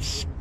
Shh.